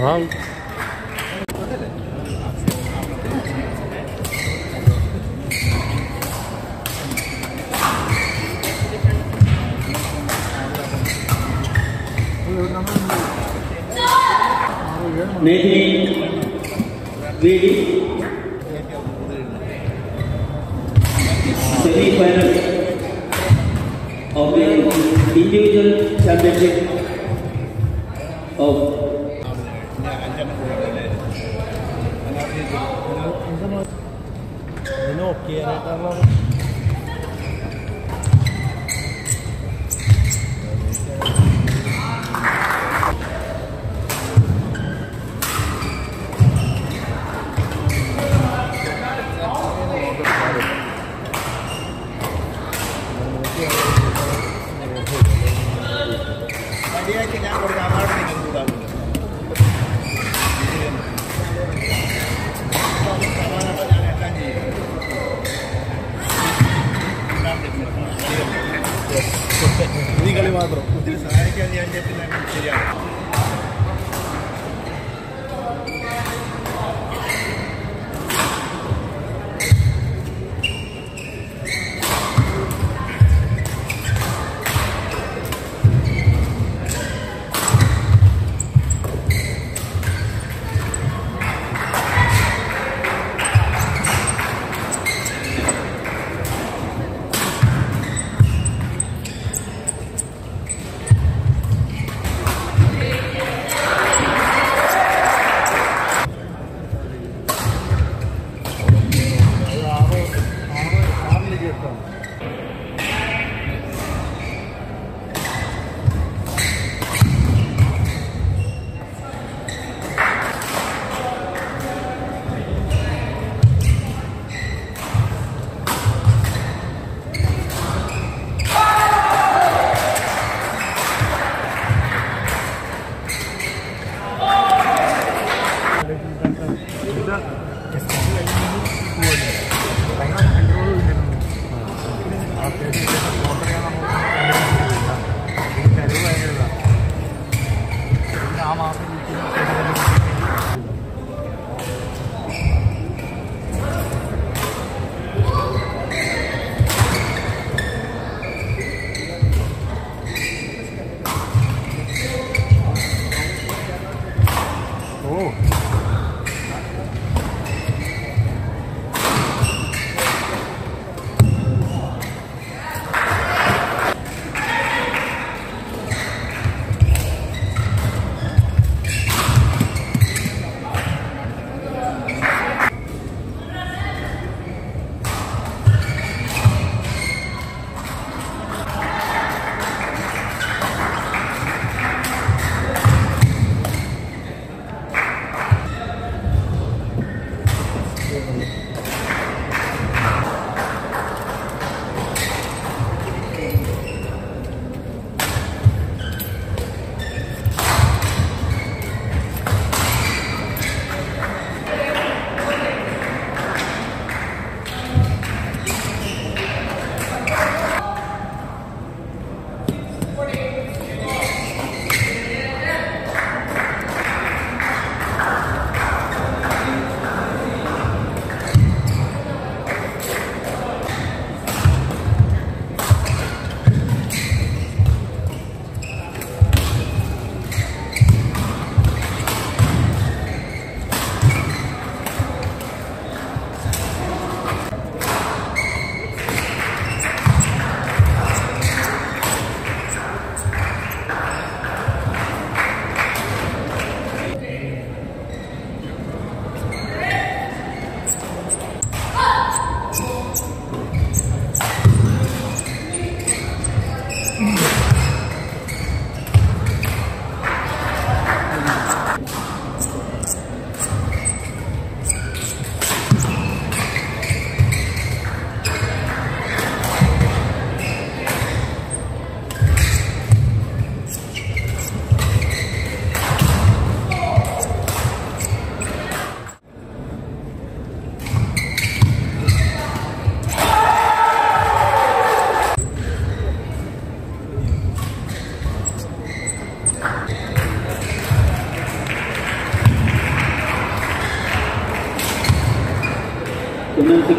हाँ Nathan Vedi semi-final of the individual championship of kiri tolong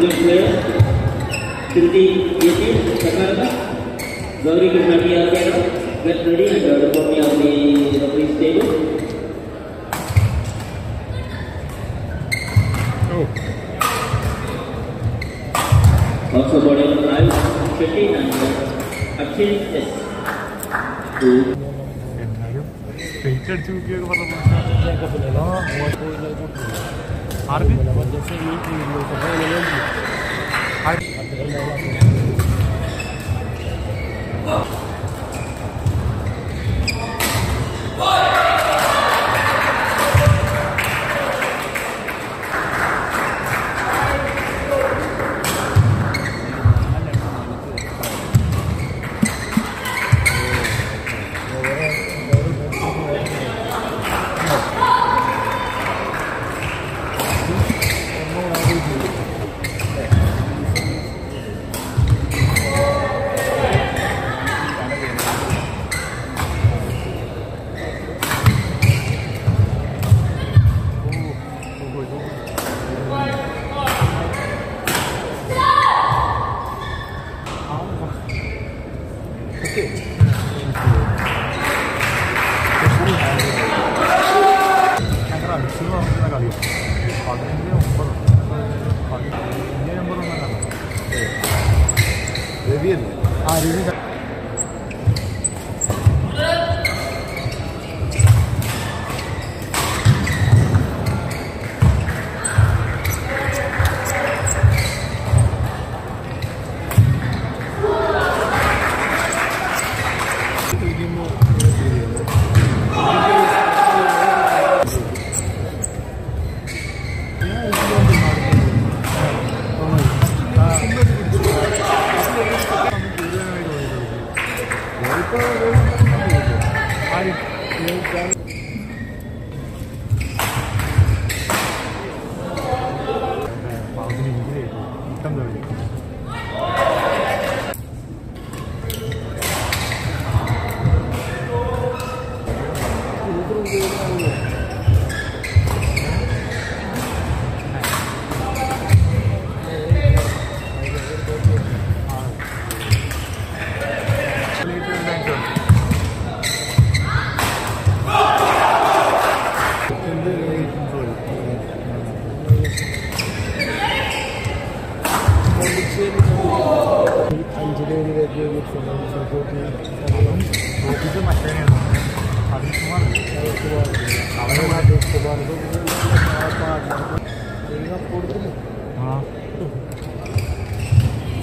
Jogja Kirti Yesi Jakarta Gauri Kirmati Alkera Get ready and the reporting of the referee's table oh. Also body of five, 15 and Akhil S. Two. Painted to give a lot of आर जैसे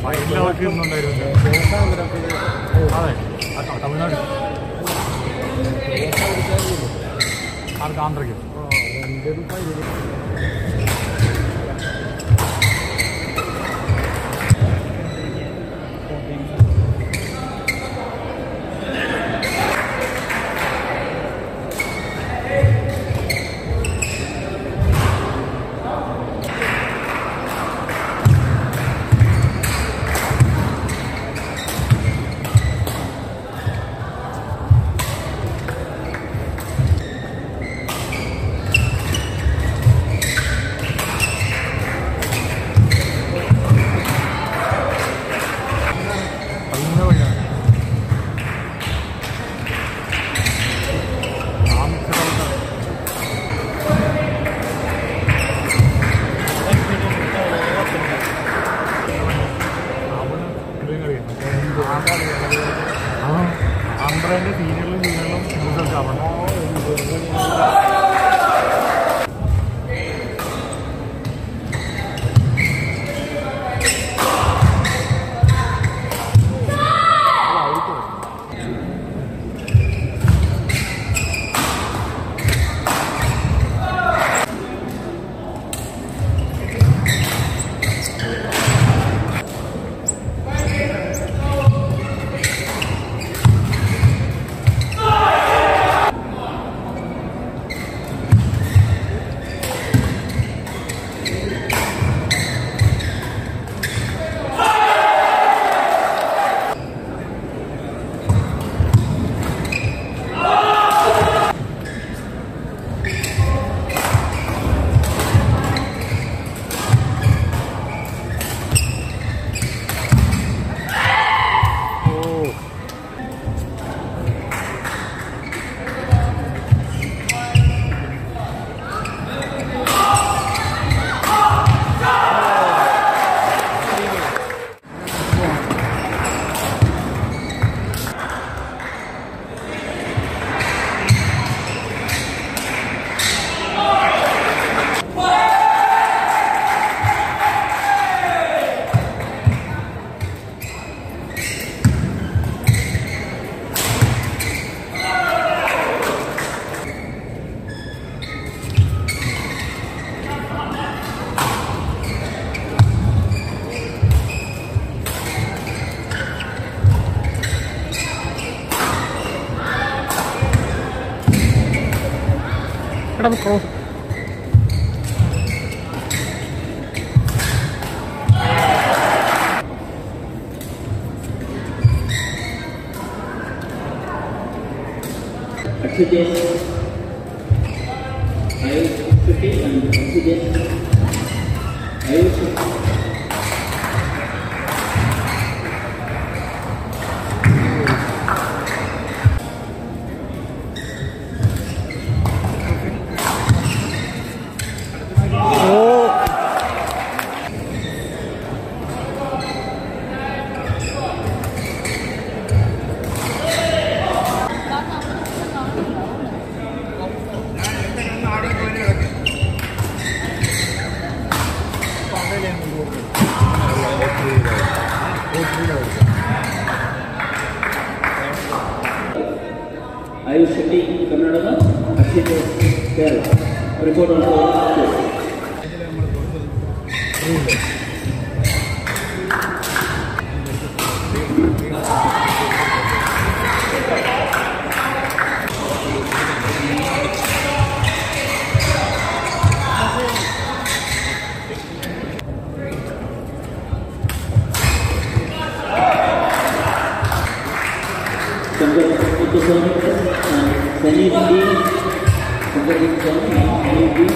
ഫൈനലൊക്കെ ഒന്നുണ്ടായിരുന്നു അതെ തമിഴ്നാട് ആർക്ക് ആന്ധ്രയ്ക്ക് 楼上下面。Adam Cross. Oxygen. Đấy, oxygen là oxygen. Đấy, oxygen. ಐದು city ಕನ್ನಡದ ಹಸಿರು Kerala report Então, não, não,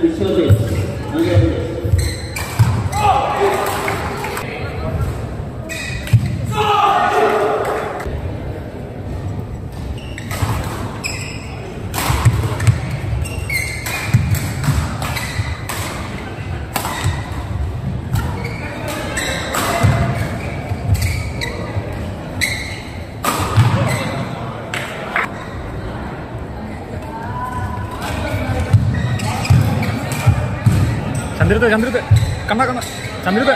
because ചന്ദ്രത്തെ ചന്ദ്രത്തെ കണ്ണ കണ്ണ ചന്ദ്രത്തെ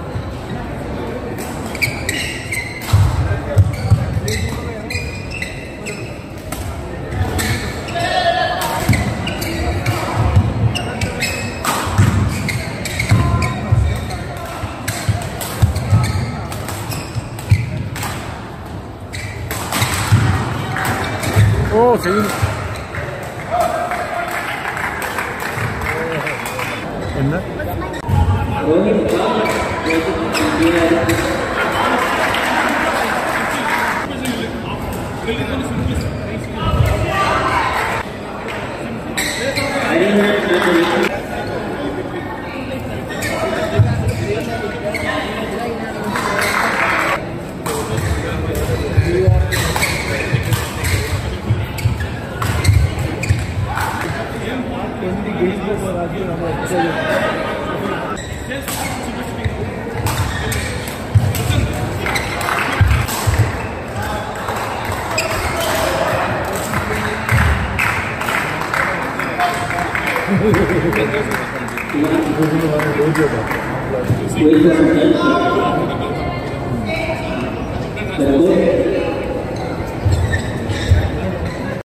어, 오, 재밌. 됐나? 아니면